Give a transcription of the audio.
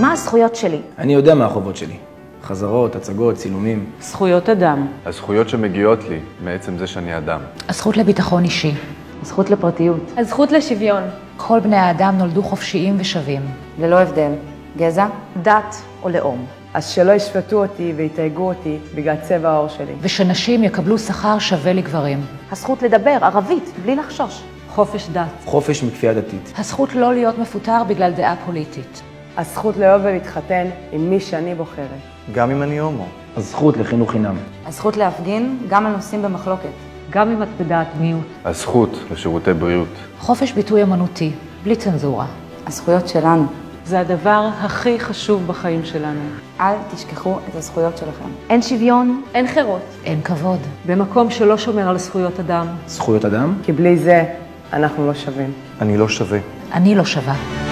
מה הזכויות שלי? אני יודע מה החובות שלי. חזרות, הצגות, צילומים. זכויות אדם. הזכויות שמגיעות לי מעצם זה שאני אדם. הזכות לביטחון אישי. הזכות לפרטיות. הזכות לשוויון. כל בני האדם נולדו חופשיים ושווים. ללא הבדל. גזע? דת או לאום. אז שלא ישפטו אותי ויתייגו אותי בגלל צבע העור שלי. ושנשים יקבלו שכר שווה לגברים. הזכות לדבר ערבית בלי לחשוש. חופש דת. חופש מכפייה דתית. הזכות לא להיות מפוטר בגלל דעה פוליטית. הזכות לאהוב ולהתחתן עם מי שאני בוחרת. גם אם אני הומו. הזכות לחינוך חינם. הזכות להפגין גם על נושאים במחלוקת. גם אם את בדעת מיעוט. הזכות לשירותי בריאות. חופש ביטוי אמנותי, בלי צנזורה. הזכויות שלנו. זה הדבר הכי חשוב בחיים שלנו. אל תשכחו את הזכויות שלכם. אין שוויון, אין חירות. אין כבוד. במקום שלא שומר על זכויות אדם. זכויות אדם? כי בלי זה אנחנו לא שווים. אני לא שווה. אני לא שווה.